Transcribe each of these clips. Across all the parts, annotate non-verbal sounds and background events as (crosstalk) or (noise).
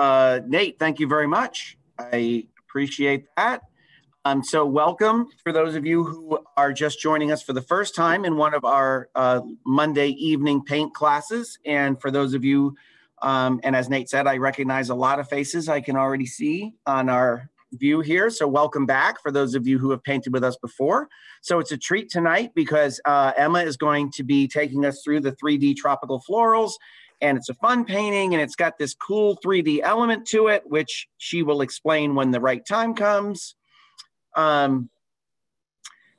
Uh, Nate, thank you very much. I appreciate that. Um, so welcome for those of you who are just joining us for the first time in one of our uh, Monday evening paint classes. And for those of you, um, and as Nate said, I recognize a lot of faces I can already see on our view here. So welcome back for those of you who have painted with us before. So it's a treat tonight because uh, Emma is going to be taking us through the 3D tropical florals and it's a fun painting and it's got this cool 3D element to it, which she will explain when the right time comes. Um,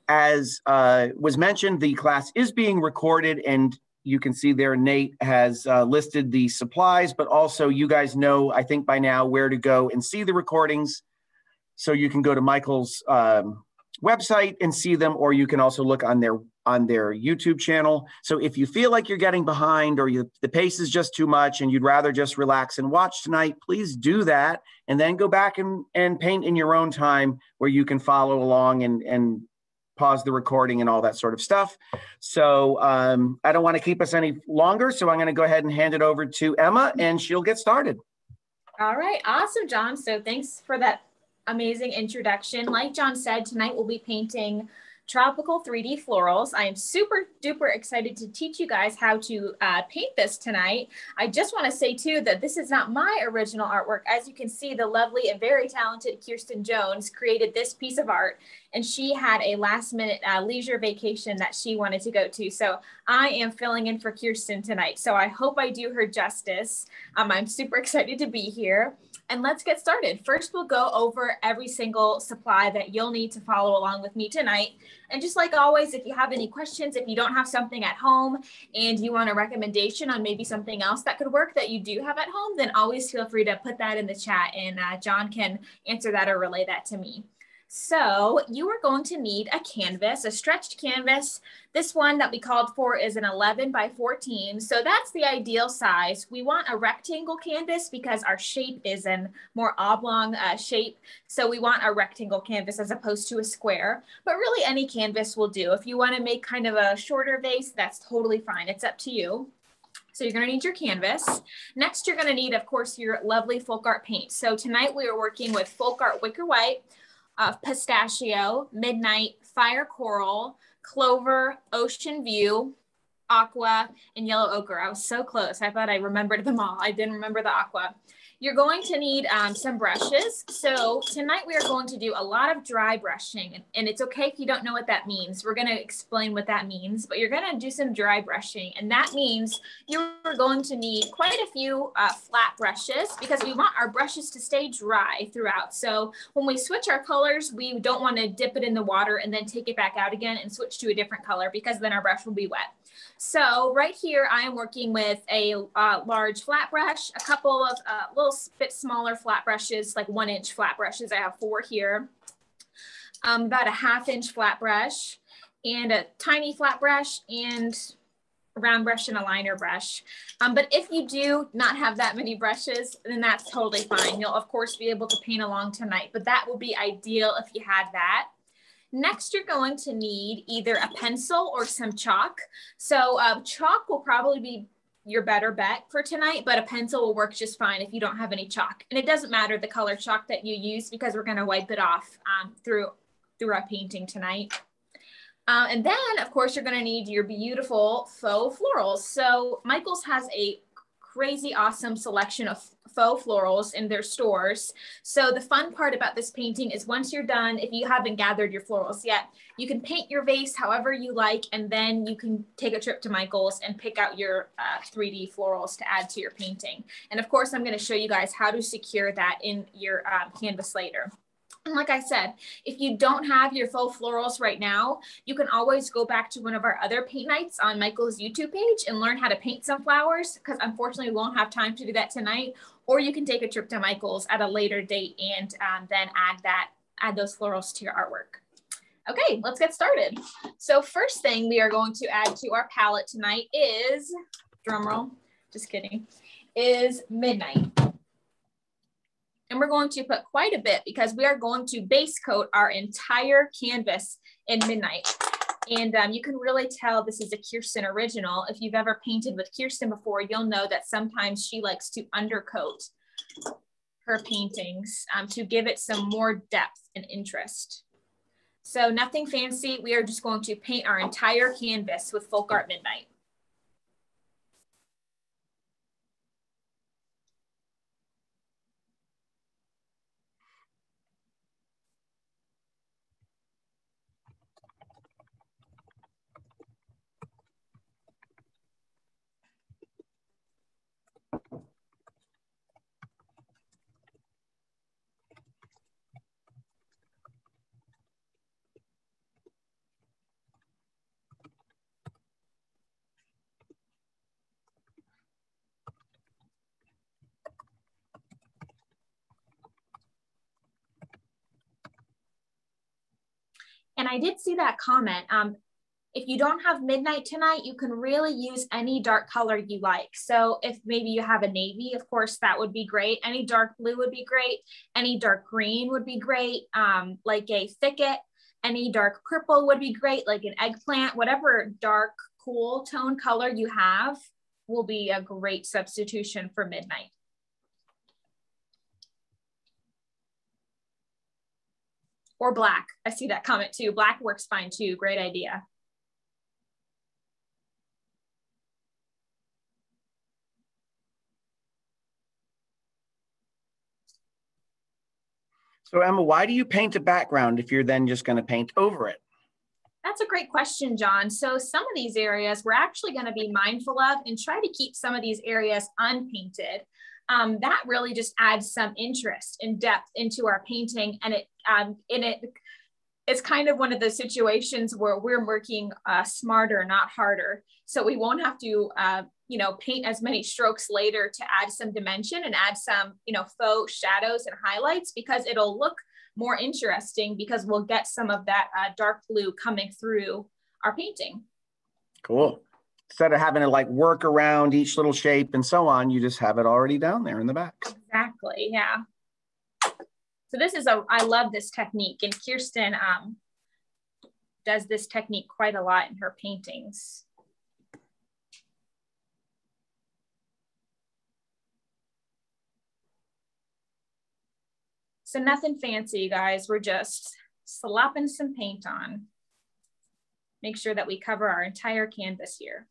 as uh, was mentioned, the class is being recorded and you can see there Nate has uh, listed the supplies, but also you guys know, I think by now, where to go and see the recordings. So you can go to Michaels um, website and see them, or you can also look on their on their YouTube channel. So if you feel like you're getting behind or you, the pace is just too much and you'd rather just relax and watch tonight, please do that and then go back and, and paint in your own time where you can follow along and, and pause the recording and all that sort of stuff. So um, I don't want to keep us any longer. So I'm going to go ahead and hand it over to Emma and she'll get started. All right. Awesome, John. So thanks for that amazing introduction. Like John said, tonight we'll be painting tropical 3D florals. I am super duper excited to teach you guys how to uh, paint this tonight. I just want to say too that this is not my original artwork. As you can see, the lovely and very talented Kirsten Jones created this piece of art and she had a last minute uh, leisure vacation that she wanted to go to. So I am filling in for Kirsten tonight. So I hope I do her justice. Um, I'm super (laughs) excited to be here and let's get started. First, we'll go over every single supply that you'll need to follow along with me tonight. And just like always, if you have any questions, if you don't have something at home and you want a recommendation on maybe something else that could work that you do have at home, then always feel free to put that in the chat and uh, John can answer that or relay that to me. So you are going to need a canvas, a stretched canvas. This one that we called for is an 11 by 14. So that's the ideal size. We want a rectangle canvas because our shape is a more oblong uh, shape. So we want a rectangle canvas as opposed to a square, but really any canvas will do. If you wanna make kind of a shorter vase, that's totally fine. It's up to you. So you're gonna need your canvas. Next, you're gonna need, of course, your lovely FolkArt paint. So tonight we are working with FolkArt wicker white, of pistachio, midnight, fire coral, clover, ocean view, aqua, and yellow ochre. I was so close. I thought I remembered them all. I didn't remember the aqua. You're going to need um, some brushes. So tonight we are going to do a lot of dry brushing and, it's okay if you don't know what that means. We're gonna explain what that means, but you're gonna do some dry brushing. And that means you're going to need quite a few uh, flat brushes because we want our brushes to stay dry throughout. So when we switch our colors, we don't wanna dip it in the water and then take it back out again and switch to a different color because then our brush will be wet. So right here, I am working with a uh, large flat brush, a couple of uh, little bit smaller flat brushes, like one inch flat brushes. I have four here. Um, about a half inch flat brush and a tiny flat brush and a round brush and a liner brush. Um, but if you do not have that many brushes, then that's totally fine. You'll of course be able to paint along tonight, but that will be ideal if you had that. Next, you're going to need either a pencil or some chalk. So uh, chalk will probably be your better bet for tonight, but a pencil will work just fine if you don't have any chalk. And it doesn't matter the color chalk that you use because we're gonna wipe it off um, through, through our painting tonight. Uh, and then, of course, you're gonna need your beautiful faux florals. So Michaels has a crazy awesome selection of faux florals in their stores. So the fun part about this painting is once you're done, if you haven't gathered your florals yet, you can paint your vase however you like, and then you can take a trip to Michaels and pick out your uh, 3D florals to add to your painting. And of course, I'm gonna show you guys how to secure that in your um, canvas later. And like I said, if you don't have your faux florals right now, you can always go back to one of our other paint nights on Michaels YouTube page and learn how to paint some flowers because unfortunately we won't have time to do that tonight. Or you can take a trip to Michaels at a later date and um, then add that, add those florals to your artwork. Okay, let's get started. So first thing we are going to add to our palette tonight is, drum roll, just kidding, is Midnight. And we're going to put quite a bit because we are going to base coat our entire canvas in Midnight. And um, you can really tell this is a Kirsten original. If you've ever painted with Kirsten before, you'll know that sometimes she likes to undercoat her paintings um, to give it some more depth and interest. So nothing fancy. We are just going to paint our entire canvas with FolkArt Midnight. And I did see that comment. Um, if you don't have midnight tonight, you can really use any dark color you like. So if maybe you have a navy, of course, that would be great. Any dark blue would be great. Any dark green would be great, um, like a thicket. Any dark purple would be great, like an eggplant. Whatever dark, cool tone color you have will be a great substitution for midnight. Or black. I see that comment too. Black works fine too. Great idea. So Emma, why do you paint a background if you're then just going to paint over it? That's a great question, John. So some of these areas we're actually going to be mindful of and try to keep some of these areas unpainted um, that really just adds some interest and depth into our painting. And it, um, in it, it's kind of one of the situations where we're working uh, smarter, not harder. So we won't have to, uh, you know, paint as many strokes later to add some dimension and add some, you know, faux shadows and highlights because it'll look more interesting because we'll get some of that uh, dark blue coming through our painting. Cool instead of having to like work around each little shape and so on, you just have it already down there in the back. Exactly. Yeah. So this is a, I love this technique and Kirsten um, does this technique quite a lot in her paintings. So nothing fancy, guys. We're just slapping some paint on. Make sure that we cover our entire canvas here.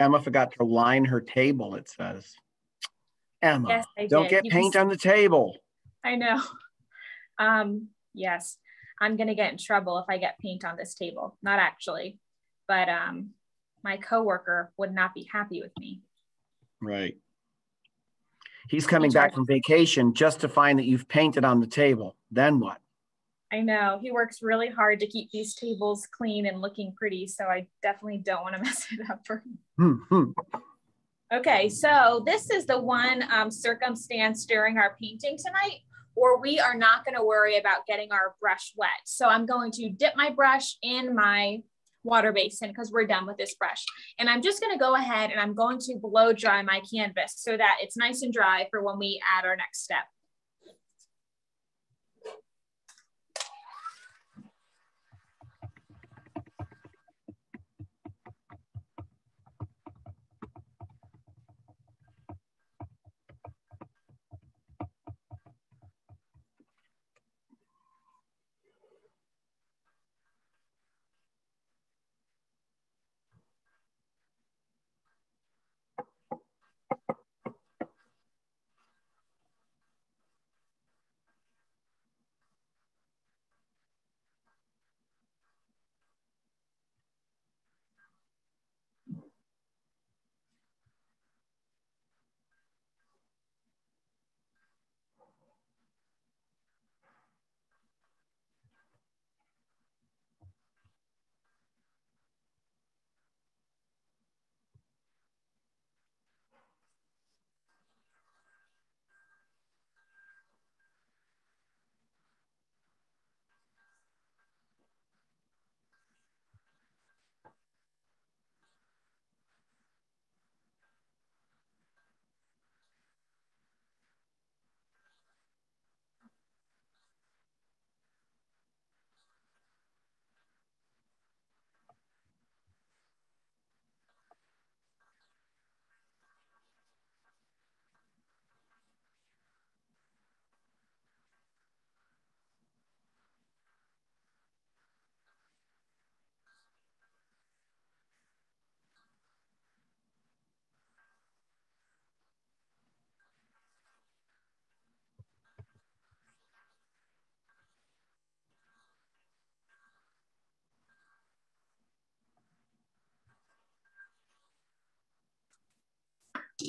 Emma forgot to line her table, it says. Emma, yes, don't get paint on the table. I know. (laughs) Um, yes, I'm going to get in trouble if I get paint on this table. Not actually, but um, my coworker would not be happy with me. Right. He's coming back from vacation just to find that you've painted on the table. Then what? I know he works really hard to keep these tables clean and looking pretty. So I definitely don't want to (laughs) mess it up for him. Hmm, hmm. okay, so this is the one um, circumstance during our painting tonight where we are not going to worry about getting our brush wet. So I'm going to dip my brush in my water basin because we're done with this brush. And I'm just going to go ahead and I'm going to blow dry my canvas so that it's nice and dry for when we add our next step.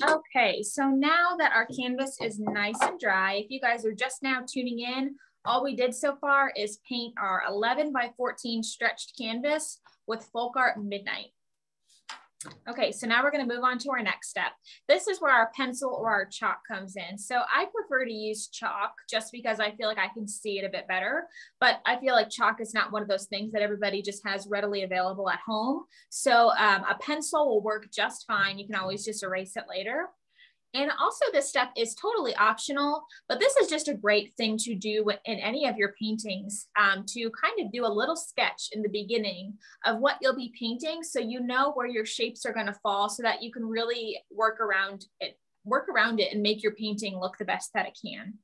Okay, so now that our canvas is nice and dry, if you guys are just now tuning in, all we did so far is paint our 11 by 14 stretched canvas with FolkArt Midnight. Okay, so now we're gonna move on to our next step. This is where our pencil or our chalk comes in. So I prefer to use chalk just because I feel like I can see it a bit better, but I feel like chalk is not one of those things that everybody just has readily available at home. So um, a pencil will work just fine. You can always just erase it later. And also this step is totally optional, but this is just a great thing to do in any of your paintings um, to kind of do a little sketch in the beginning of what you'll be painting so you know where your shapes are gonna fall so that you can really work around it, work around it and make your painting look the best that it can.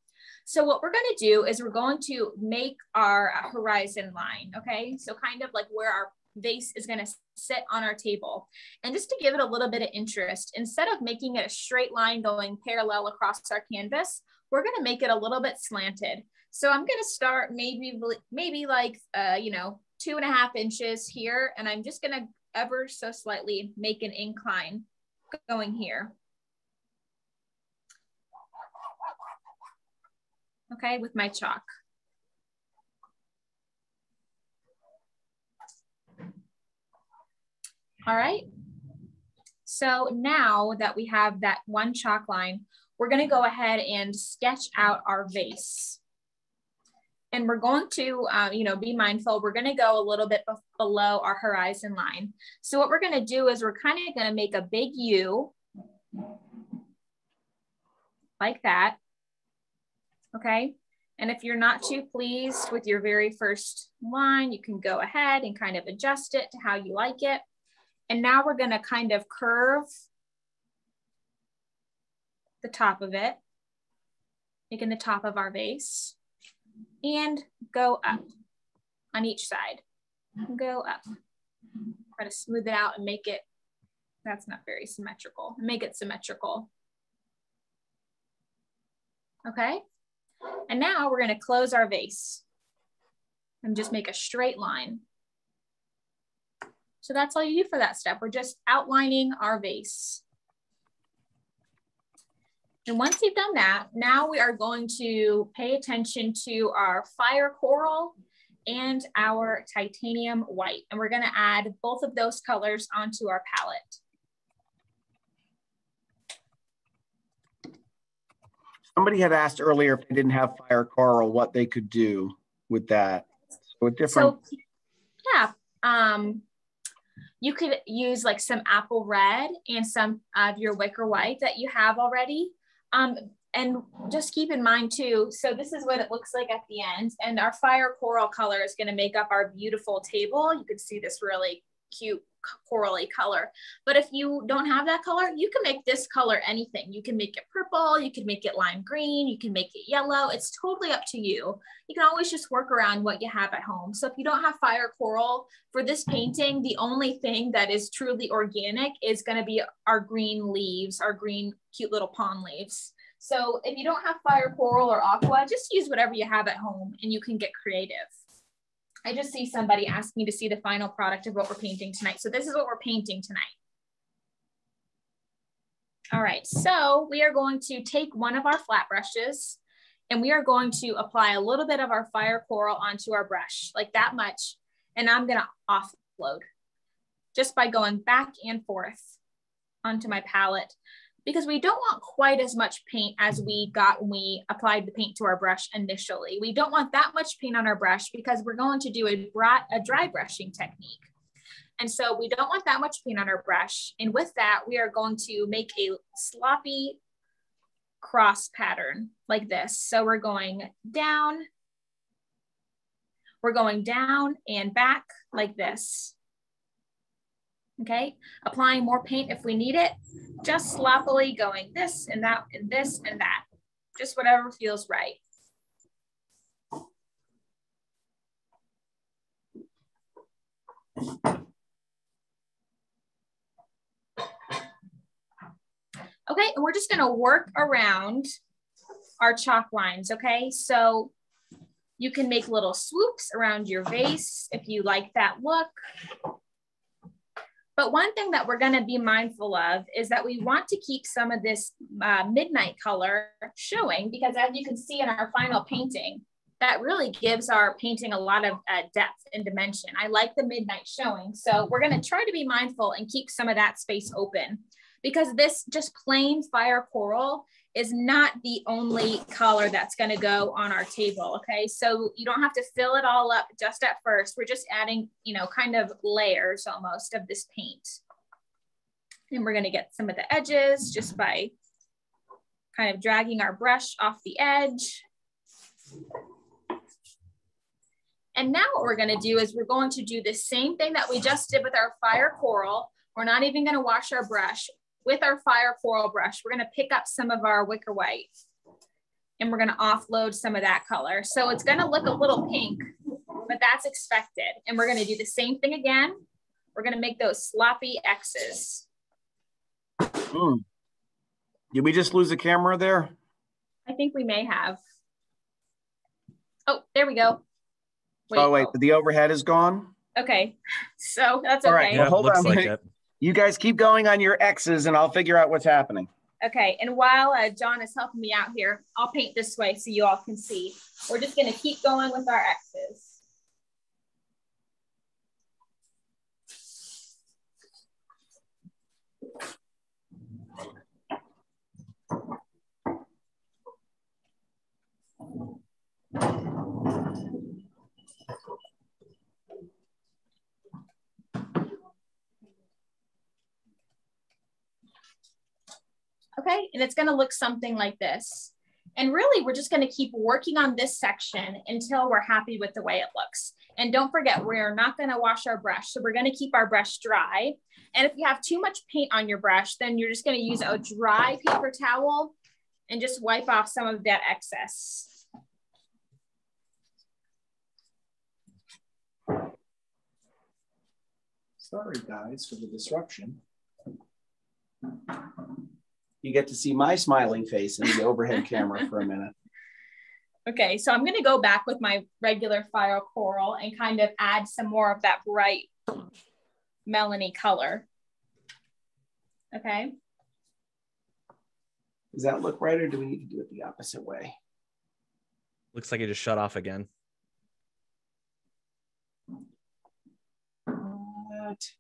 So what we're gonna do is we're going to make our horizon line, okay? So kind of like where our vase is going to sit on our table. And just to give it a little bit of interest, instead of making it a straight line going parallel across our canvas, we're going to make it a little bit slanted. So I'm going to start maybe, maybe like, uh, you know, two and a half inches here. And I'm just going to ever so slightly make an incline going here. Okay, with my chalk. All right. So now that we have that one chalk line, we're gonna go ahead and sketch out our vase. And we're going to, uh, you know, be mindful, we're gonna go a little bit below our horizon line. So what we're gonna do is we're kind of gonna make a big U like that, okay? And if you're not too pleased with your very first line, you can go ahead and kind of adjust it to how you like it. And now we're gonna kind of curve the top of it, making the top of our vase and go up on each side. Go up. Try to smooth it out and make it, that's not very symmetrical. Make it symmetrical. Okay. And now we're gonna close our vase and just make a straight line. So that's all you do for that step. We're just outlining our vase. And once you've done that, now we are going to pay attention to our fire coral and our titanium white. And we're gonna add both of those colors onto our palette. Somebody had asked earlier if they didn't have fire coral, what they could do with that. So different. So, yeah, um, you could use like some apple red and some of your wicker white that you have already. Um, and just keep in mind too, so this is what it looks like at the end and our fire coral color is gonna make up our beautiful table. You can see this really cute corally color. But if you don't have that color, you can make this color anything. You can make it purple, you can make it lime green, you can make it yellow. It's totally up to you. You can always just work around what you have at home. So if you don't have fire coral for this painting, the only thing that is truly organic is gonna be our green leaves, our green cute little pond leaves. So if you don't have fire coral or aqua, just use whatever you have at home and you can get creative. I just see somebody ask me to see the final product of what we're painting tonight. So this is what we're painting tonight. All right, so we are going to take one of our flat brushes and we are going to apply a little bit of our fire coral onto our brush, like that much. And I'm gonna offload just by going back and forth onto my palette because we don't want quite as much paint as we got when we applied the paint to our brush initially. We don't want that much paint on our brush because we're going to do a, a dry brushing technique. And so we don't want that much paint on our brush. And with that, we are going to make a sloppy cross pattern like this. So we're going down, we're going down and back like this okay? Applying more paint if we need it, just sloppily going this and that and this and that, just whatever feels right. Okay, and we're just gonna work around our chalk lines, okay? So you can make little swoops around your vase if you like that look. But one thing that we're gonna be mindful of is that we want to keep some of this uh, midnight color showing because as you can see in our final painting, that really gives our painting a lot of uh, depth and dimension. I like the midnight showing. So we're gonna try to be mindful and keep some of that space open because this just plain fire coral is not the only color that's gonna go on our table, okay? So you don't have to fill it all up just at first. We're just adding, you know, kind of layers almost of this paint. And we're gonna get some of the edges just by kind of dragging our brush off the edge. And now what we're gonna do is we're going to do the same thing that we just did with our fire coral. We're not even gonna wash our brush. With our fire coral brush, we're gonna pick up some of our wicker white and we're gonna offload some of that color. So it's gonna look a little pink, but that's expected. And we're gonna do the same thing again. We're gonna make those sloppy X's. Mm. Did we just lose the camera there? I think we may have. Oh, there we go. Wait, oh wait, the overhead is gone. Okay, (laughs) so that's okay. All right, well, hold on. Like you guys keep going on your X's, and I'll figure out what's happening. Okay, and while uh, John is helping me out here, I'll paint this way so you all can see. We're just gonna keep going with our X's. Okay, and it's gonna look something like this. And really, we're just gonna keep working on this section until we're happy with the way it looks. And don't forget, we're not gonna wash our brush. So we're gonna keep our brush dry. And if you have too much paint on your brush, then you're just gonna use a dry paper towel and just wipe off some of that excess. Sorry guys for the disruption you get to see my smiling face in the overhead camera for a minute. (laughs) Okay, so I'm gonna go back with my regular fire coral and kind of add some more of that bright melony color. Okay. Does that look right or do we need to do it the opposite way? Looks like it just shut off again. What?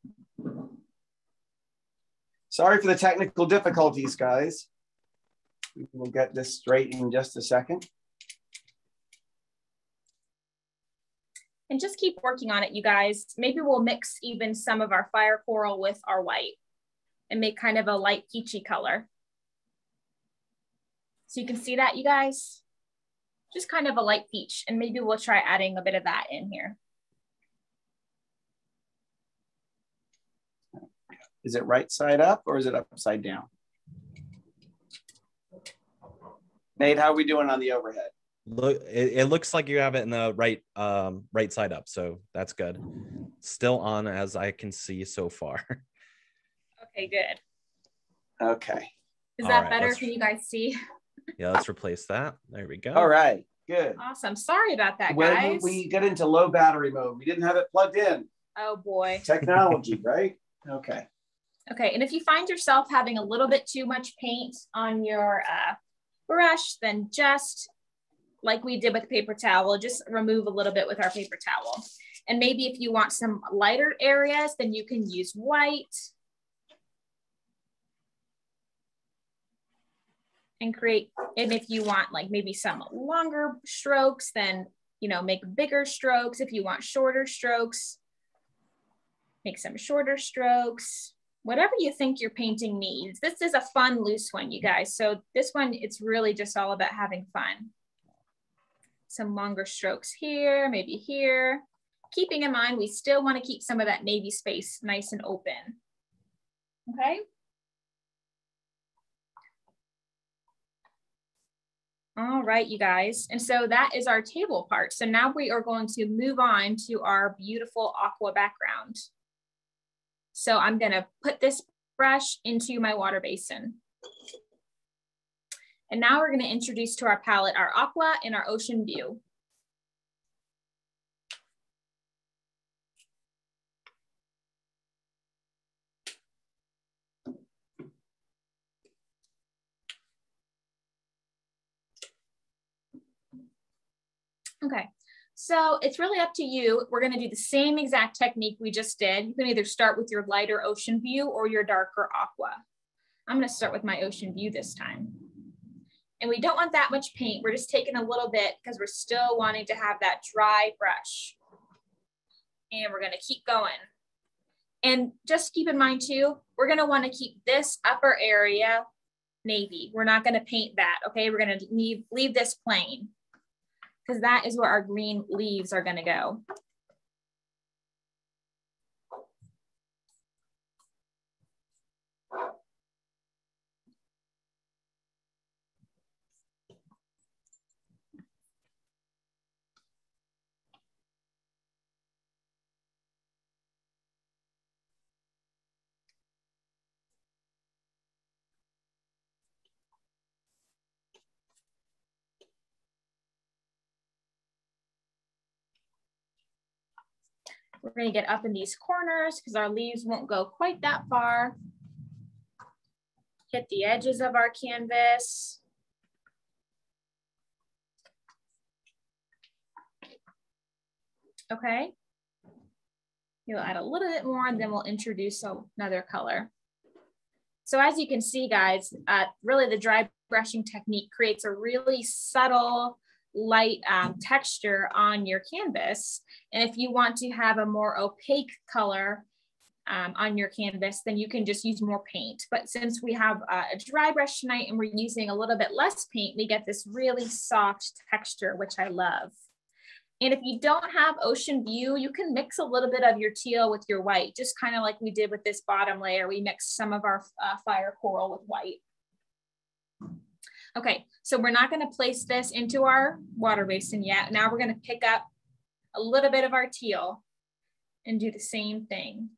Sorry for the technical difficulties, guys. We will get this straight in just a second. And just keep working on it, you guys. Maybe we'll mix even some of our fire coral with our white and make kind of a light peachy color. So you can see that, you guys? Just kind of a light peach. And maybe we'll try adding a bit of that in here. Is it right side up or is it upside down? Nate, how are we doing on the overhead? Look, it, it, looks like you have it in the right um, right side up, so that's good. Still on as I can see so far. (laughs) Okay, good. Okay. Is that right, better? Can you guys see? (laughs) yeah, let's replace that. There we go. All right, good. Awesome. Sorry about that, when guys. we get into low battery mode, we didn't have it plugged in. Oh boy. Technology, (laughs) right? Okay. Okay, and if you find yourself having a little bit too much paint on your uh, brush, then just like we did with paper towel, just remove a little bit with our paper towel. And maybe if you want some lighter areas, then you can use white. And create, and if you want like maybe some longer strokes, then, you know, make bigger strokes. If you want shorter strokes, make some shorter strokes whatever you think your painting needs. This is a fun, loose one, you guys. So this one, it's really just all about having fun. Some longer strokes here, maybe here. Keeping in mind, we still wanna keep some of that navy space nice and open, okay? All right, you guys. And so that is our table part. So now we are going to move on to our beautiful aqua background. So I'm gonna put this brush into my water basin. And now we're gonna introduce to our palette our aqua and our ocean view. Okay, so it's really up to you. We're gonna do the same exact technique we just did. You can either start with your lighter ocean view or your darker aqua. I'm gonna start with my ocean view this time. And we don't want that much paint. We're just taking a little bit because we're still wanting to have that dry brush. And we're gonna keep going. And just keep in mind too, we're gonna wanna keep this upper area navy. We're not gonna paint that, okay? We're gonna leave, leave this plain because that is where our green leaves are gonna go. We're gonna get up in these corners because our leaves won't go quite that far. Hit the edges of our canvas. Okay. You'll add a little bit more and then we'll introduce another color. So as you can see, guys, uh, really the dry brushing technique creates a really subtle light um, texture on your canvas. And if you want to have a more opaque color um, on your canvas, then you can just use more paint. But since we have a dry brush tonight and we're using a little bit less paint, we get this really soft texture, which I love. And if you don't have ocean view, you can mix a little bit of your teal with your white, just kind of like we did with this bottom layer. We mixed some of our uh, fire coral with white. Okay, so we're not gonna place this into our water basin yet. Now we're gonna pick up a little bit of our teal and do the same thing.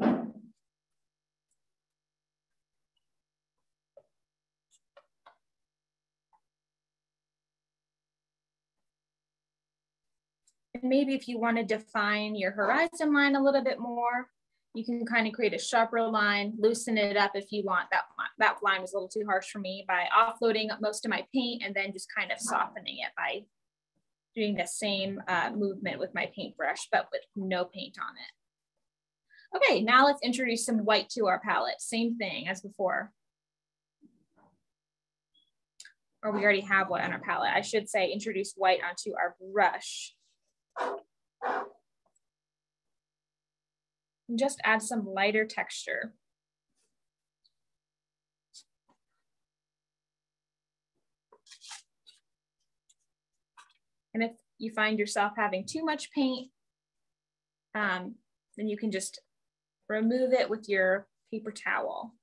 And maybe if you want to define your horizon line a little bit more, you can kind of create a sharper line, loosen it up if you want. That, that line was a little too harsh for me by offloading most of my paint and then just kind of softening it by doing the same uh, movement with my paintbrush, but with no paint on it. Okay, now let's introduce some white to our palette. Same thing as before. Or we already have white on our palette. I should say introduce white onto our brush. And just add some lighter texture. And if you find yourself having too much paint, um, then you can just remove it with your paper towel.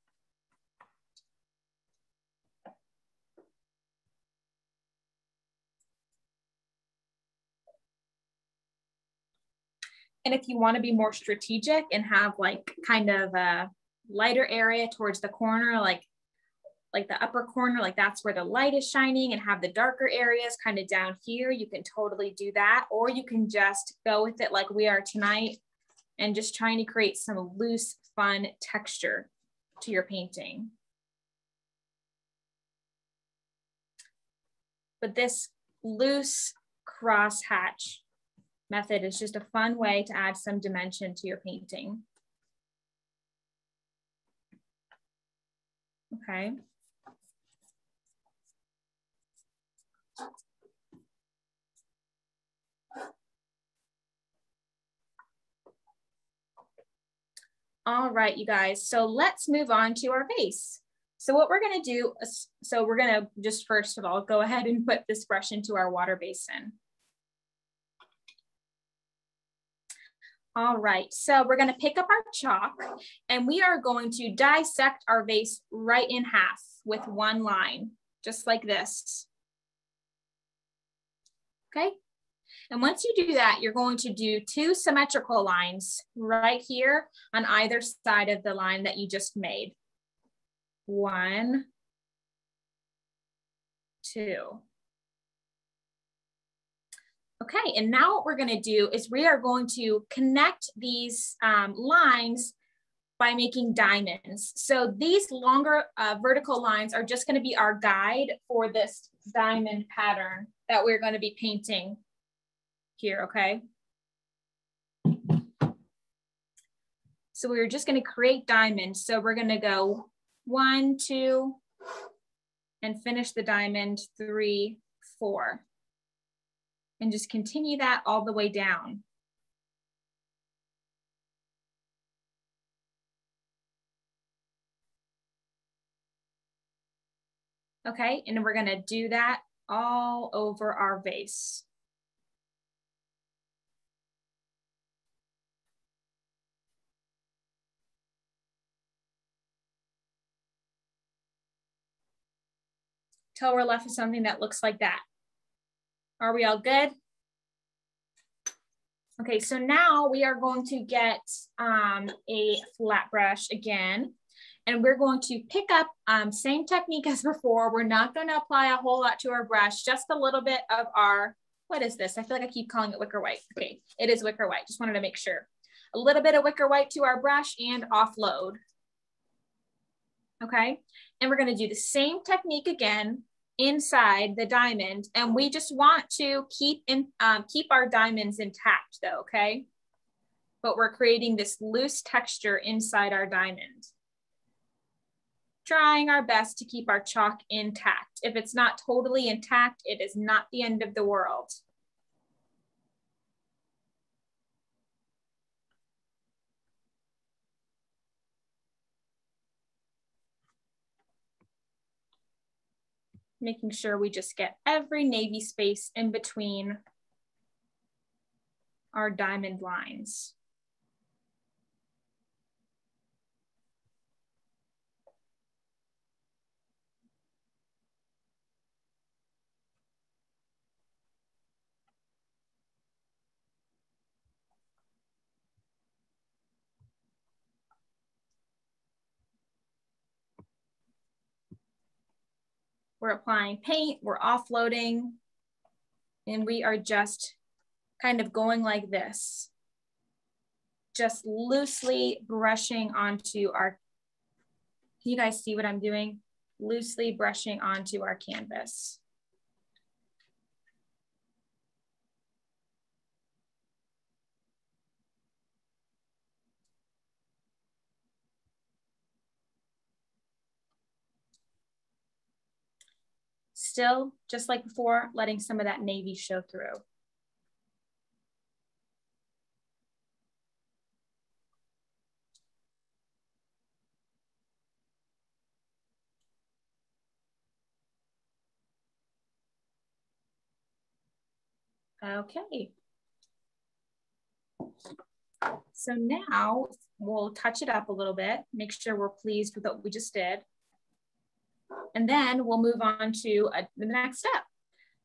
And if you want to be more strategic and have like kind of a lighter area towards the corner, like like the upper corner, like that's where the light is shining and have the darker areas kind of down here, you can totally do that. Or you can just go with it like we are tonight and just trying to create some loose, fun texture to your painting. But this loose cross hatch method is just a fun way to add some dimension to your painting. Okay. All right, you guys, so let's move on to our vase. So what we're gonna do, so we're gonna just first of all, go ahead and put this brush into our water basin. All right, so we're gonna pick up our chalk and we are going to dissect our vase right in half with one line, just like this. okay? And once you do that, you're going to do two symmetrical lines right here on either side of the line that you just made. One, two. Okay, and now what we're gonna do is we are going to connect these um, lines by making diamonds. So these longer uh, vertical lines are just gonna be our guide for this diamond pattern that we're gonna be painting here, okay? So we're just gonna create diamonds. So we're gonna go one, two, and finish the diamond, three, four. And just continue that all the way down. Okay, and we're gonna do that all over our vase. Till we're left with something that looks like that. Are we all good? Okay, so now we are going to get um, a flat brush again, and we're going to pick up um, same technique (laughs) as before. We're not going to apply a whole lot to our brush, just a little bit of our, what is this? I feel like I keep calling it wicker white. Okay, it is wicker white. Just wanted to make sure. A little bit of wicker white to our brush and offload. Okay, and we're going to do the same technique again, inside the diamond and we just want to keep in um, keep our diamonds intact though okay? But we're creating this loose texture inside our diamond. Trying our best to keep our chalk intact. If it's not totally intact it is not the end of the world making sure we just get every navy space in between our diamond lines. We're applying paint, we're offloading, and we are just kind of going like this. Just loosely brushing onto our, can you guys see what I'm doing? Loosely brushing onto our canvas. Still, just like before, letting some of that navy show through. Okay. So now we'll touch it up a little bit, make sure we're pleased with what we just did. And then we'll move on to a, the next step.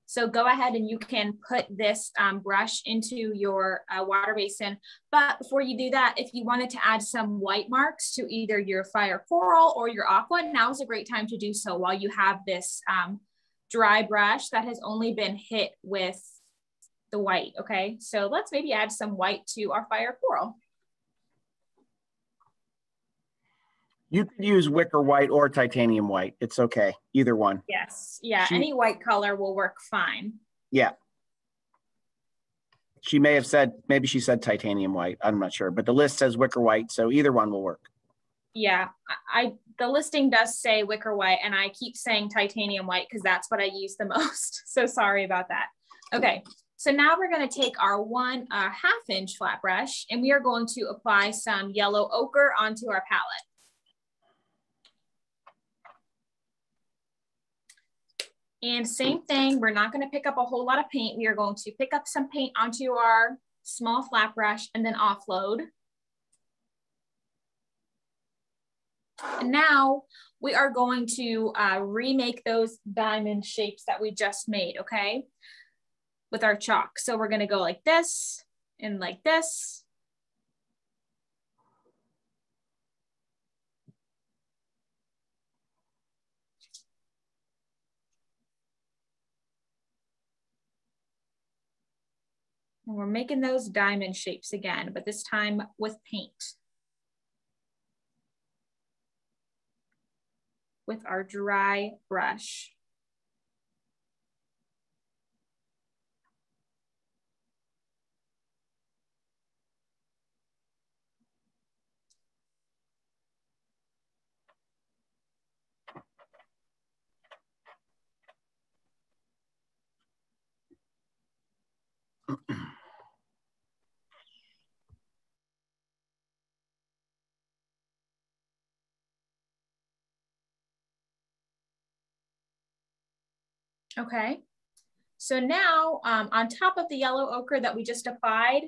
So go ahead and you can put this um, brush into your uh, water basin. But before you do that, if you wanted to add some white marks to either your fire coral or your aqua, now is a great time to do so while you have this um, dry brush that has only been hit with the white, okay? So let's maybe add some white to our fire coral. You could use wicker white or titanium white. It's okay. Either one. Yes. Yeah. She, any white color will work fine. Yeah. She may have said, maybe she said titanium white. I'm not sure, but the list says wicker white. So either one will work. Yeah. I, the listing does say wicker white and I keep saying titanium white because that's what I use the (laughs) most. So sorry about that. Okay. So now we're going to take our one uh, half inch flat brush and we are going to apply some yellow ochre onto our palette. And same thing, we're not gonna pick up a whole lot of paint. We are going to pick up some paint onto our small flat brush and then offload. And now we are going to uh, remake those diamond shapes that we just made, okay? with our chalk. So we're gonna go like this and like this. And we're making those diamond shapes again, but this time with paint. With our dry brush. (clears throat) Okay, so now um, on top of the yellow ochre that we just applied,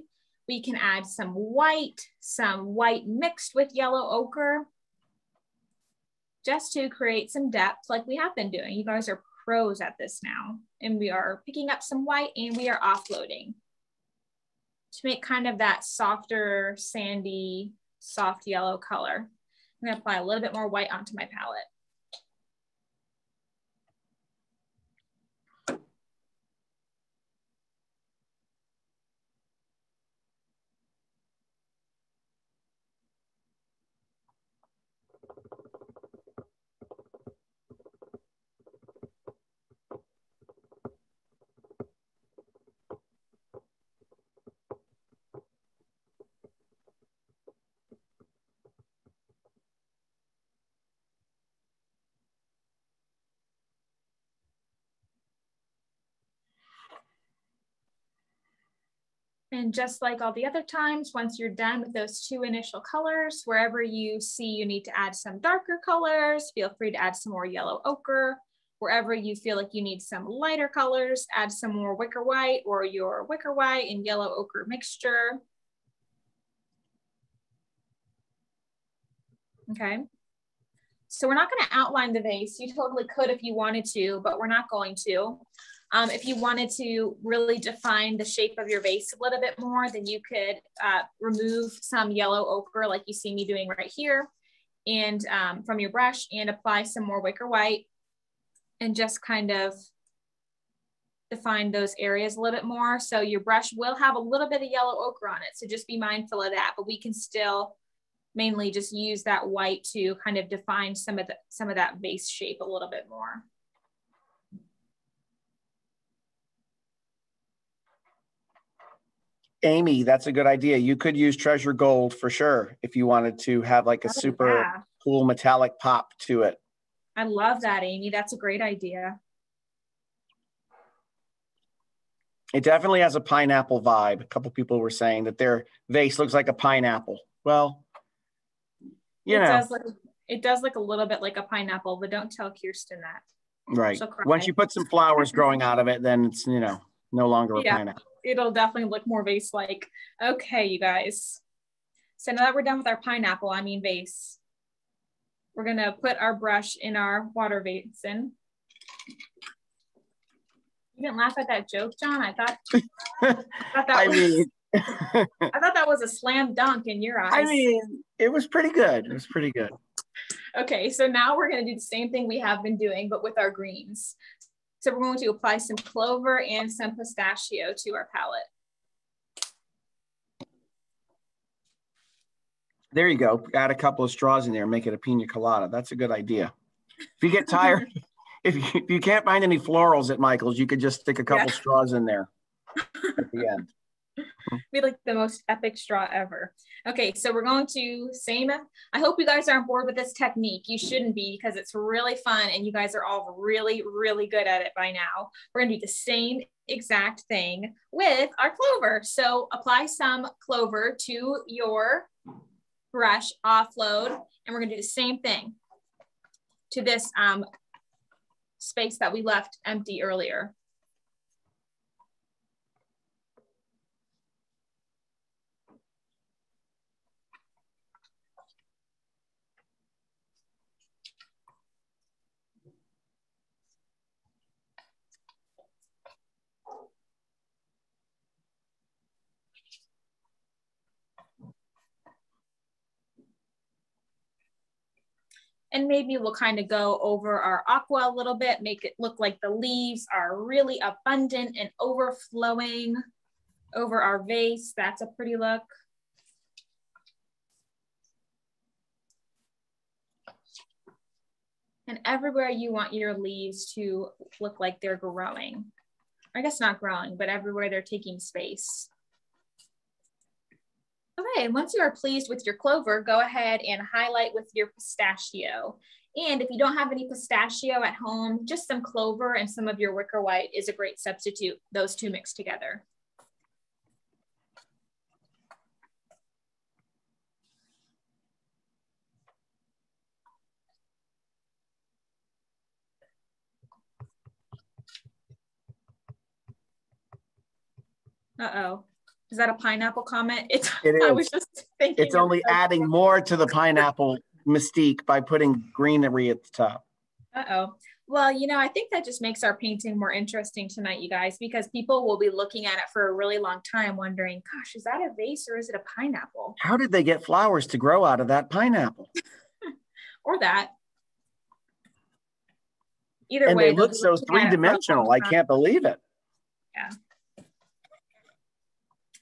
we can add some white, some white mixed with yellow ochre, just to create some depth like we have been doing. You guys are pros at this now. And we are picking up some white and we are offloading to make kind of that softer, sandy, soft yellow color. I'm gonna apply a little bit more white onto my palette. And just like all the other times, once you're done with those two initial colors, wherever you see you need to add some darker colors, feel free to add some more yellow ochre. Wherever you feel like you need some lighter colors, add some more wicker white or your wicker white and yellow ochre mixture. Okay. So we're not gonna outline the vase. You totally could if you wanted to, but we're not going to. Um, if you wanted to really define the shape of your vase a little bit more, then you could uh, remove some yellow ochre like you see me doing right here and um, from your brush and apply some more wicker white and just kind of define those areas a little bit more. So your brush will have a little bit of yellow ochre on it. So just be mindful of that, but we can still mainly just use that white to kind of define some of the, some of that vase shape a little bit more. Amy, that's a good idea. You could use treasure gold for sure if you wanted to have like a Oh, super yeah. cool metallic pop to it. I love that, Amy. That's a great idea. It definitely has a pineapple vibe. A couple people were saying that their vase looks like a pineapple. Well, you it know, does look it does look a little bit like a pineapple, but don't tell Kirsten that. right. Once you put some flowers growing out of it, then it's, you know, no longer a Yeah. pineapple. It'll definitely look more vase like. Okay, you guys. So now that we're done with our pineapple, I mean vase, we're gonna put our brush in our water basin. You didn't laugh at that joke, John. I thought, (laughs) I thought that I was, mean, (laughs) I thought that was a slam dunk in your eyes. I mean, it was pretty good. It was pretty good. Okay, so now we're gonna do the same thing we have been doing, but with our greens. So we're going to apply some clover and some pistachio to our palette. There you go. Add a couple of straws in there, make it a pina colada. That's a good idea. If you get tired, (laughs) if you, if you can't find any florals at Michaels, you could just stick a couple Yeah. straws in there at the end. Be like the most epic straw ever. Okay, so we're going to same. I hope you guys are on board with this technique. You shouldn't be because it's really fun and you guys are all really, really good at it by now. We're gonna do the same exact thing with our clover. So apply some clover to your brush, offload, and we're gonna do the same thing to this um, space that we left empty earlier. And maybe we'll kind of go over our aqua a little bit, make it look like the leaves are really abundant and overflowing over our vase. That's a pretty look. And everywhere you want your leaves to look like they're growing. I guess not growing, but everywhere they're taking space. Okay, and once you are pleased with your clover, go ahead and highlight with your pistachio. And if you don't have any pistachio at home, just some clover and some of your wicker white is a great substitute, those two mixed together. Uh-oh. Is that a pineapple comment? (laughs) It's, It I was just thinking. It's only adding more to the pineapple mystique by putting greenery at the top. Uh-oh. Well, you know, I think that just makes our painting more interesting tonight, you guys, because people will be looking at it for a really long time wondering, gosh, is that a vase or is it a pineapple? How did they get flowers to grow out of that pineapple? (laughs) Or that. Either And way. they look so looking at it for a three dimensional. I can't believe it.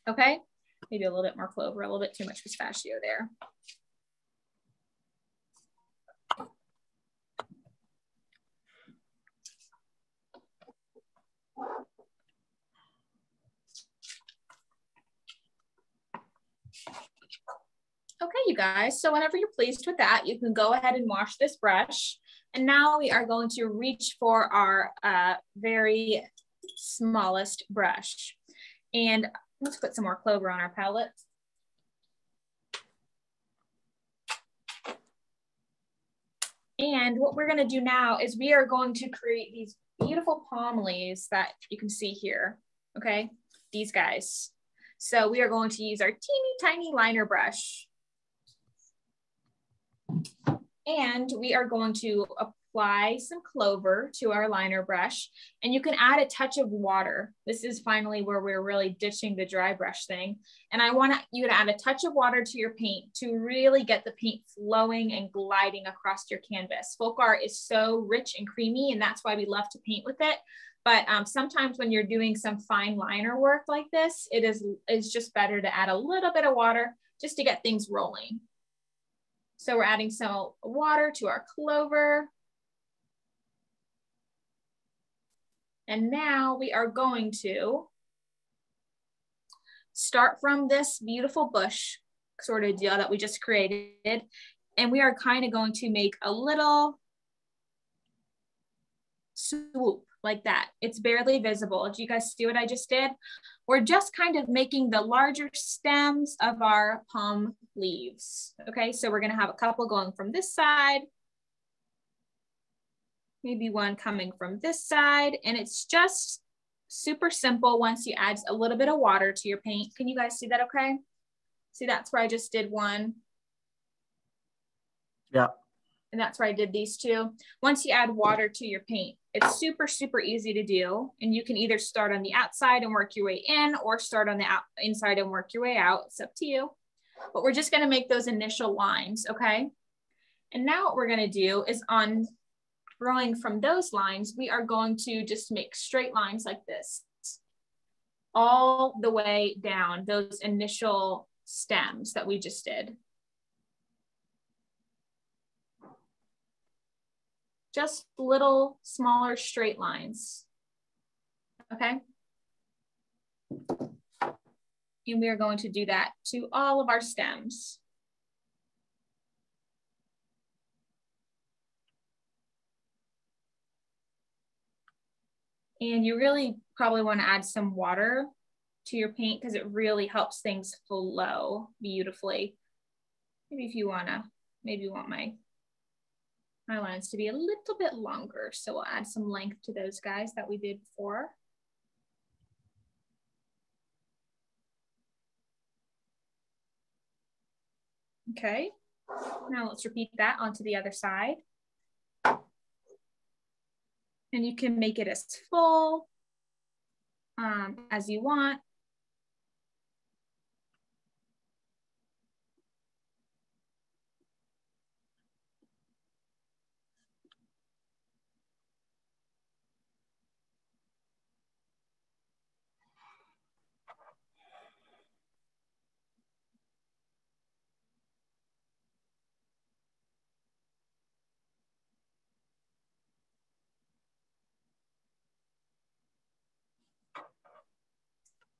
Okay. Maybe a little bit more clover, a little bit too much pistachio there. Okay, you guys, so whenever you're pleased with that, you can go ahead and wash this brush. And now we are going to reach for our uh, very smallest brush. And let's put some more clover on our palette. And what we're gonna do now is we are going to create these beautiful palm leaves that you can see here, okay? These guys. So we are going to use our teeny tiny liner brush. And we are going to apply some clover to our liner brush and you can add a touch of water. This is finally where we're really ditching the dry brush thing. And I want you to add a touch of water to your paint to really get the paint flowing and gliding across your canvas. FolkArt is so rich and creamy and that's why we love to paint with it. But um, sometimes when you're doing some fine liner work like this, it is, is just better to add a little bit of water just to get things rolling. So we're adding some water to our clover. And now we are going to start from this beautiful bush sort of deal that we just created. And we are kind of going to make a little swoop like that. It's barely visible. Do you guys see what I just did? We're just kind of making the larger stems of our palm leaves. Okay, so we're gonna have a couple going from this side, maybe one coming from this side, and it's just super simple once you add a little bit of water to your paint. Can you guys see that okay? See, that's where I just did one. Yeah. And that's where I did these two. Once you add water to your paint, it's super, super easy to do. And you can either start on the outside and work your way in or start on the out inside and work your way out. It's up to you. But we're just gonna make those initial lines, okay? And now what we're gonna do is on growing from those lines, we are going to just make straight lines like this all the way down those initial stems that we just did. Just little smaller straight lines. Okay. And we are going to do that to all of our stems. And you really probably want to add some water to your paint because it really helps things flow beautifully. Maybe if you want to, maybe you want my, my lines to be a little bit longer. So we'll add some length to those guys that we did before. Okay, now let's repeat that onto the other side. And you can make it as full um, as you want.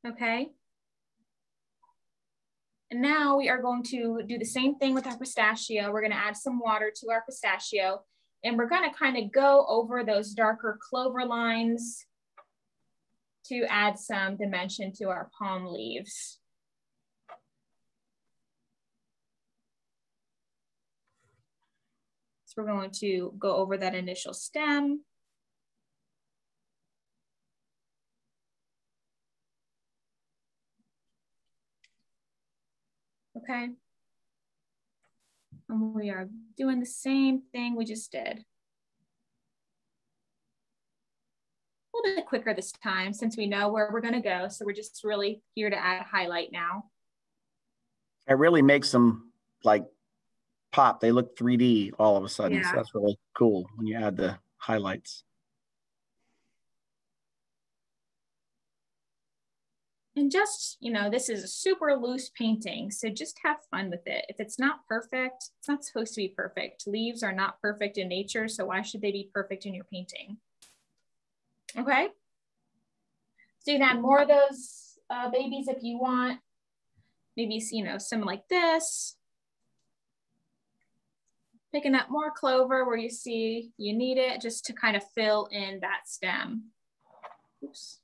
Okay? And now we are going to do the same thing with our pistachio. We're gonna add some water to our pistachio and we're gonna kind of go over those darker clover lines to add some dimension to our palm leaves. So we're going to go over that initial stem. Okay. And we are doing the same thing we just did. A little bit quicker this time since we know where we're gonna go. So we're just really here to add highlight now. It really makes them like pop. They look 3D all of a sudden. Yeah. So that's really cool when you add the highlights. And just, you know, this is a super loose painting, so just have fun with it. If it's not perfect, it's not supposed to be perfect. Leaves are not perfect in nature, so why should they be perfect in your painting? Okay. So you can add more of those uh, babies if you want. Maybe, you know, some like this. Picking up more clover where you see you need it just to kind of fill in that stem. Oops.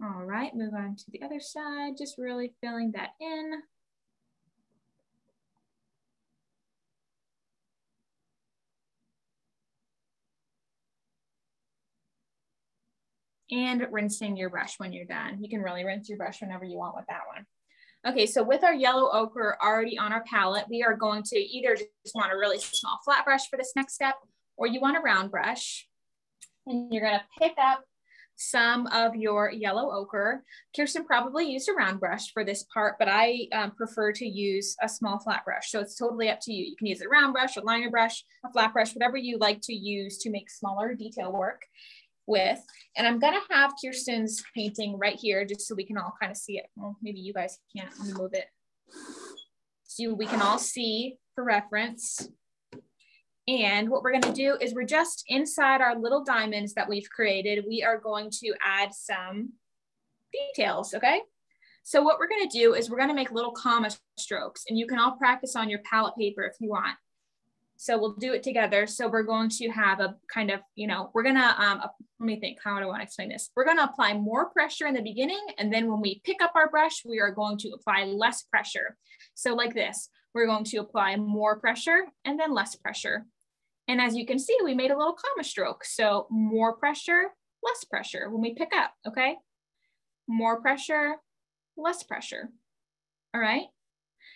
All right, move on to the other side, just really filling that in. And rinsing your brush when you're done. You can really rinse your brush whenever you want with that one. Okay, so with our yellow ochre already on our palette, we are going to either just want a really small flat brush for this next step, or you want a round brush. And you're gonna pick up some of your yellow ochre. Kirsten probably used a round brush for this part, but I um, prefer to use a small flat brush. So it's totally up to you. You can use a round brush, a liner brush, a flat brush, whatever you like to use to make smaller detail work with. And I'm gonna have Kirsten's painting right here just so we can all kind of see it. Well, maybe you guys can't, let me move it. So we can all see for reference. And what we're gonna do is we're just inside our little diamonds that we've created, we are going to add some details, okay? So what we're gonna do is we're gonna make little comma strokes and you can all practice on your palette paper if you want. So we'll do it together. So we're going to have a kind of, you know, we're gonna, um, let me think, how do I wanna explain this? We're gonna apply more pressure in the beginning and then when we pick up our brush, we are going to apply less pressure. So like this, we're going to apply more pressure and then less pressure. And as you can see, we made a little comma stroke. So more pressure, less pressure when we pick up, okay? More pressure, less pressure, all right?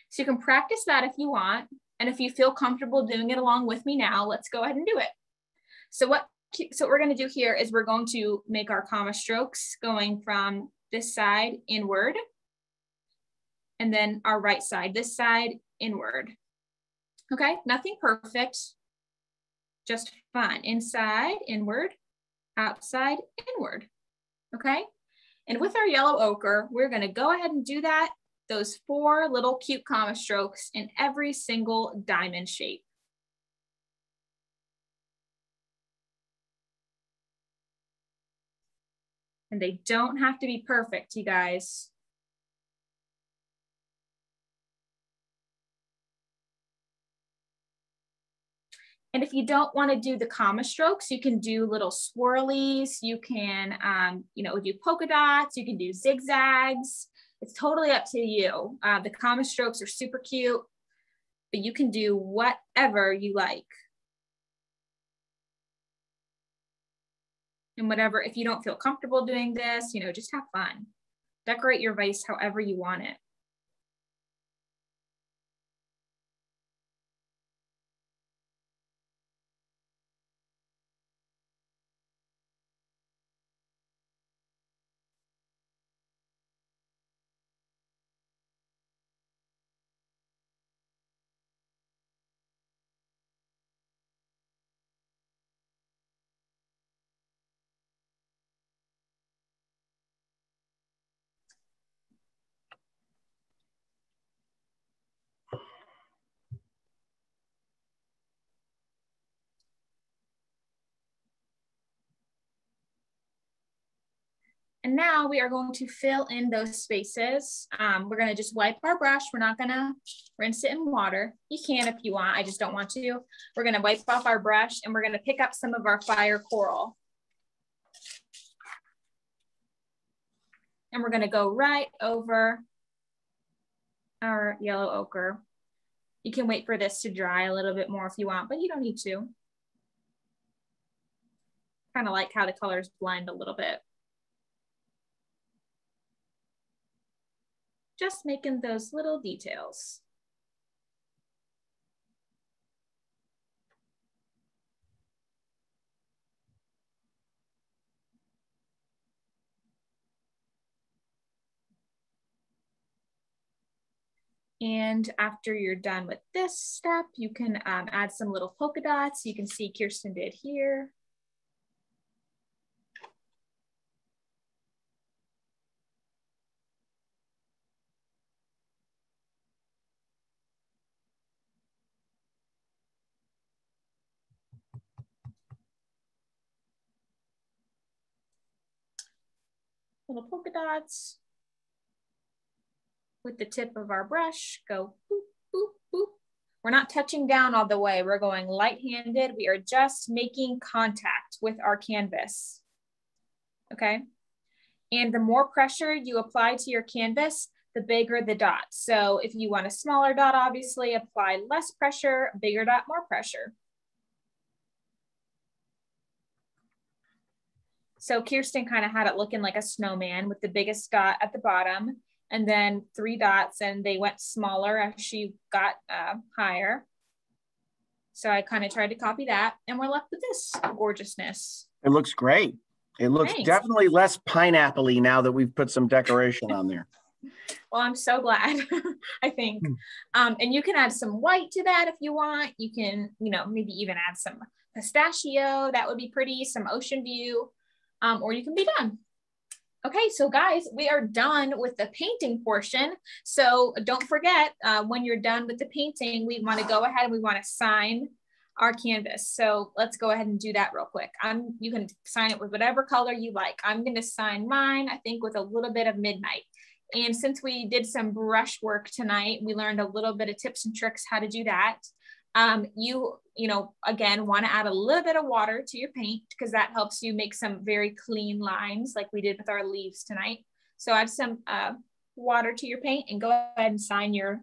So you can practice that if you want. And if you feel comfortable doing it along with me now, let's go ahead and do it. So what, so what we're gonna do here is we're going to make our comma strokes going from this side inward and then our right side, this side inward. Okay, nothing perfect, just fine. Inside, inward, outside, inward. Okay. And with our yellow ochre, we're going to go ahead and do that, those four little cute comma strokes in every single diamond shape. And they don't have to be perfect, you guys. And if you don't want to do the comma strokes, you can do little swirlies. You can, um, you know, do polka dots. You can do zigzags. It's totally up to you. Uh, the comma strokes are super cute, but you can do whatever you like. And whatever, if you don't feel comfortable doing this, you know, just have fun. Decorate your vase however you want it. And now we are going to fill in those spaces. Um, we're gonna just wipe our brush. We're not gonna rinse it in water. You can if you want, I just don't want to. We're gonna wipe off our brush and we're gonna pick up some of our fire coral. And we're gonna go right over our yellow ochre. You can wait for this to dry a little bit more if you want, but you don't need to. Kind of like how the colors blend a little bit. Just making those little details. And after you're done with this step, you can um, add some little polka dots. You can see Kirsten did here. Little polka dots. With the tip of our brush, go boop, boop, boop. We're not touching down all the way. We're going light-handed. We are just making contact with our canvas, okay? And the more pressure you apply to your canvas, the bigger the dot. So if you want a smaller dot, obviously apply less pressure, bigger dot, more pressure. So Kirsten kind of had it looking like a snowman with the biggest dot at the bottom and then three dots and they went smaller as she got uh, higher. So I kind of tried to copy that and we're left with this gorgeousness. It looks great. It looks Thanks. definitely less pineapple now that we've put some decoration on there. (laughs) well, I'm so glad, (laughs) I think. Hmm. Um, and you can add some white to that if you want. You can, you know, maybe even add some pistachio. That would be pretty, some ocean view um, or you can be done. Okay, so guys, we are done with the painting portion. So don't forget, uh, when you're done with the painting, we wanna go ahead and we wanna sign our canvas. So let's go ahead and do that real quick. I'm, you can sign it with whatever color you like. I'm gonna sign mine, I think with a little bit of midnight. And since we did some brush work tonight, we learned a little bit of tips and tricks how to do that. Um, you, you know, again, want to add a little bit of water to your paint because that helps you make some very clean lines like we did with our leaves tonight. So add some uh, water to your paint and go ahead and sign your,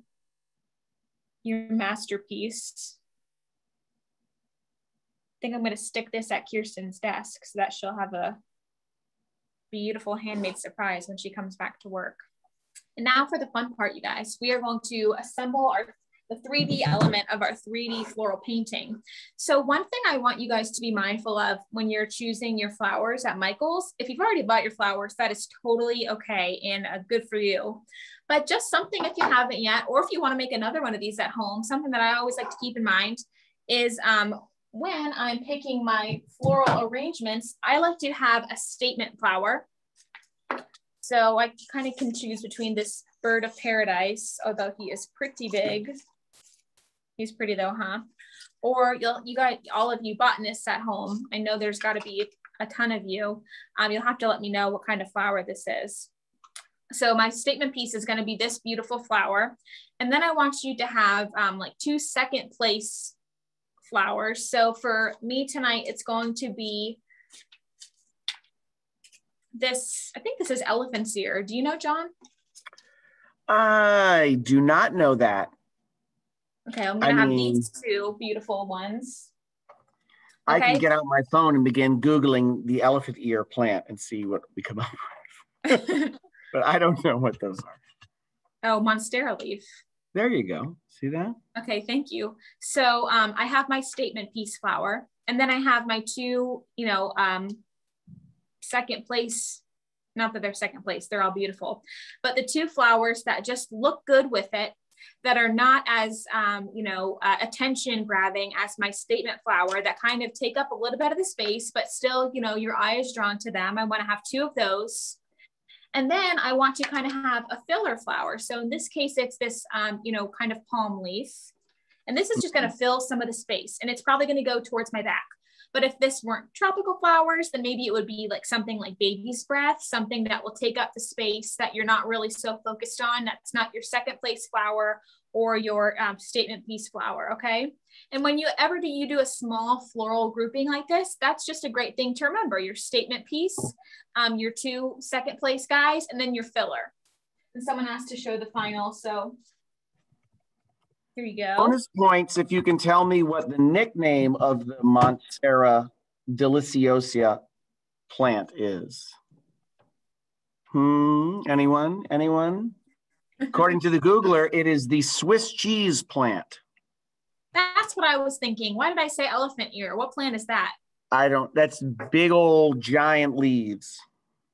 your masterpiece. I think I'm going to stick this at Kirsten's desk so that she'll have a beautiful handmade surprise when she comes back to work. And now for the fun part, you guys, we are going to assemble our the 3D element of our 3D floral painting. So one thing I want you guys to be mindful of when you're choosing your flowers at Michaels, if you've already bought your flowers, that is totally okay and uh, good for you. But just something if you haven't yet, or if you wanna make another one of these at home, something that I always like to keep in mind is um, when I'm picking my floral arrangements, I like to have a statement flower. So I kind of can choose between this bird of paradise, although he is pretty big, He's pretty though, huh? Or you'll, you got all of you botanists at home. I know there's got to be a ton of you. Um, you'll have to let me know what kind of flower this is. So my statement piece is going to be this beautiful flower. And then I want you to have um, like two second place flowers. So for me tonight, it's going to be this, I think this is elephant's ear. Do you know, John? I do not know that. Okay, I'm gonna I have mean, these two beautiful ones. Okay. I can get out my phone and begin Googling the elephant ear plant and see what we come up with. (laughs) but I don't know what those are. Oh, Monstera leaf. There you go. See that? Okay, thank you. So um, I have my statement piece flower, and then I have my two, you know, um, second place. Not that they're second place, they're all beautiful, but the two flowers that just look good with it that are not as um, you know uh, attention grabbing as my statement flower that kind of take up a little bit of the space but still you know your eye is drawn to them i want to have two of those and then I want to kind of have a filler flower. So in this case, it's this, um, you know, kind of palm leaf. And this is just going to fill some of the space and it's probably going to go towards my back. But if this weren't tropical flowers, then maybe it would be like something like baby's breath, something that will take up the space that you're not really so focused on. That's not your second place flower or your um, statement piece flower, okay? And when you ever do you do a small floral grouping like this, that's just a great thing to remember. Your statement piece, um, your two second place guys, and then your filler. And someone asked to show the final, so here you go. Bonus points if you can tell me what the nickname of the Monstera deliciosa plant is. Hmm, anyone? Anyone? According to the Googler, it is the Swiss cheese plant. That's what I was thinking. Why did I say elephant ear? What plant is that? I don't, that's big old giant leaves.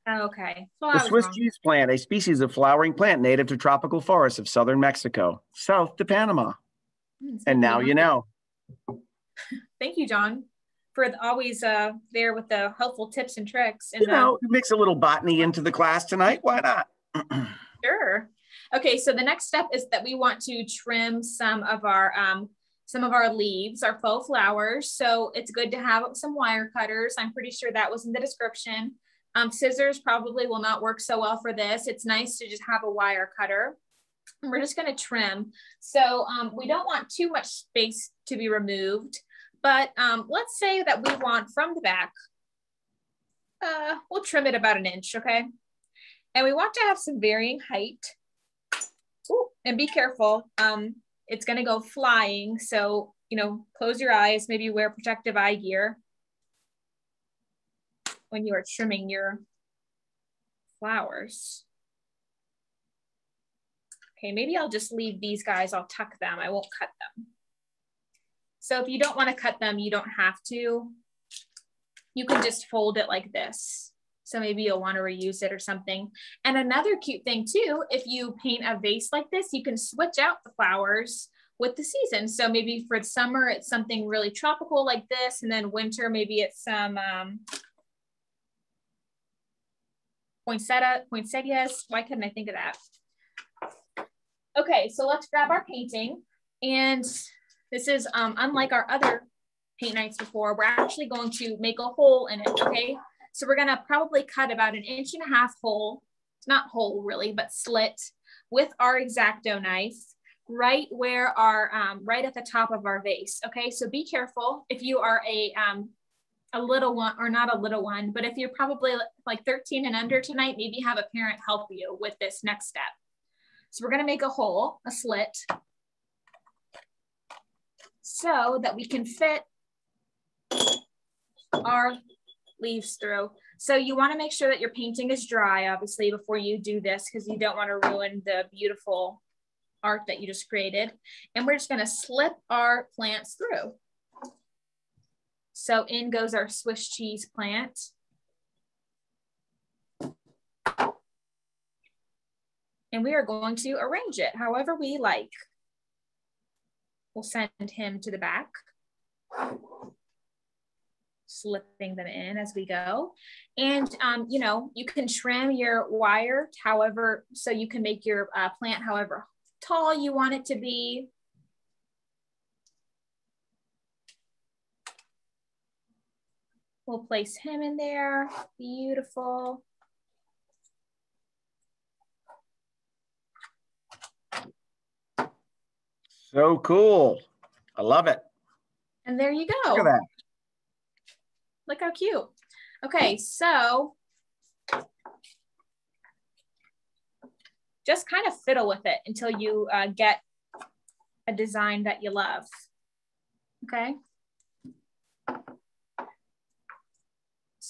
Okay. Well, the Swiss cheese plant, a species of flowering plant native to tropical forests of southern Mexico, south to Panama. Mm, and now you know. (laughs) Thank you, John, for always uh, there with the helpful tips and tricks. And you know, mix a little botany into the class tonight. Why not? (clears throat) sure. Okay, so the next step is that we want to trim some of our um, some of our leaves, our faux flowers. So it's good to have some wire cutters. I'm pretty sure that was in the description. Um, scissors probably will not work so well for this. It's nice to just have a wire cutter. And we're just gonna trim. So um, we don't want too much space to be removed, but um, let's say that we want from the back, uh, we'll trim it about an inch, okay? And we want to have some varying height. Ooh, and be careful. Um, it's going to go flying. So, you know, close your eyes, maybe wear protective eye gear when you are trimming your flowers. Okay, maybe I'll just leave these guys, I'll tuck them, I won't cut them. So if you don't wanna cut them, you don't have to. You can just fold it like this. So maybe you'll want to reuse it or something. And another cute thing too, if you paint a vase like this, you can switch out the flowers with the season. So maybe for summer, it's something really tropical like this. And then winter, maybe it's some um, poinsettia, poinsettias. Why couldn't I think of that? Okay, so let's grab our painting. And this is um, unlike our other paint nights before, we're actually going to make a hole in it, okay? So we're gonna probably cut about an inch and a half hole, not hole really, but slit with our X-Acto knife right where our, um, right at the top of our vase. Okay, so be careful if you are a, um, a little one or not a little one, but if you're probably like 13 and under tonight, maybe have a parent help you with this next step. So we're gonna make a hole, a slit, so that we can fit our leaves through. So you wanna make sure that your painting is dry, obviously, before you do this, because you don't wanna ruin the beautiful art that you just created. And we're just gonna slip our plants through. So in goes our Swiss cheese plant. And we are going to arrange it however we like. We'll send him to the back slipping them in as we go. And, um, you know, you can trim your wire however, so you can make your uh, plant however tall you want it to be. We'll place him in there, beautiful. So cool. I love it. And there you go. Look at that. Look how cute. Okay, so just kind of fiddle with it until you uh, get a design that you love. Okay.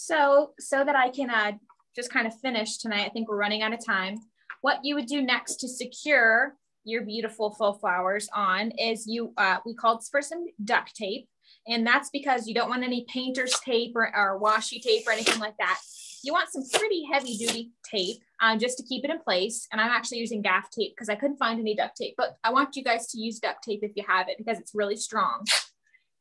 So, so that I can uh, just kind of finish tonight, I think we're running out of time. What you would do next to secure your beautiful faux flowers on is you, uh, we called for some duct tape. And that's because you don't want any painter's tape or, or washi tape or anything like that. You want some pretty heavy duty tape um, just to keep it in place. And I'm actually using gaff tape because I couldn't find any duct tape, but I want you guys to use duct tape if you have it because it's really strong.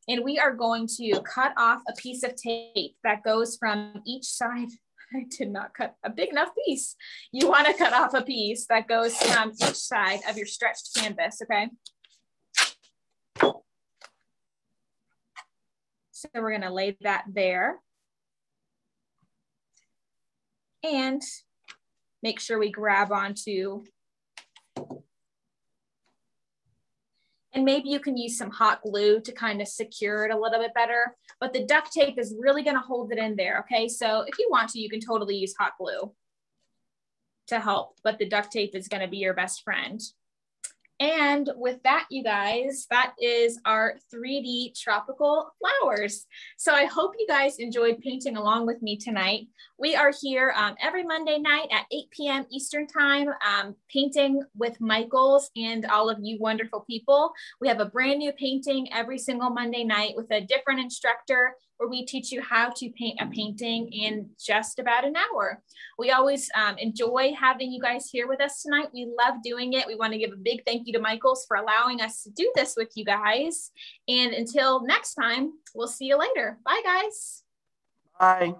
And we are going to cut off a piece of tape that goes from each side. (laughs) I did not cut a big enough piece. You want to cut off a piece that goes from each side of your stretched canvas, okay? So we're gonna lay that there. And make sure we grab onto And maybe you can use some hot glue to kind of secure it a little bit better, but the duct tape is really gonna hold it in there, okay? So if you want to, you can totally use hot glue to help, but the duct tape is gonna be your best friend. And with that, you guys, that is our 3D tropical flowers. So I hope you guys enjoyed painting along with me tonight. We are here um, every Monday night at 8 p.m. Eastern time, um, painting with Michaels and all of you wonderful people. We have a brand new painting every single Monday night with a different instructor where we teach you how to paint a painting in just about an hour. We always um, enjoy having you guys here with us tonight. We love doing it. We want to give a big thank you to Michaels for allowing us to do this with you guys. And until next time, we'll see you later. Bye, guys. Bye.